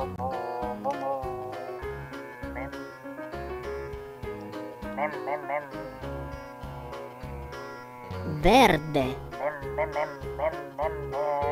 Mem. Mem, mem, mem. Verde. Mem, mem, mem.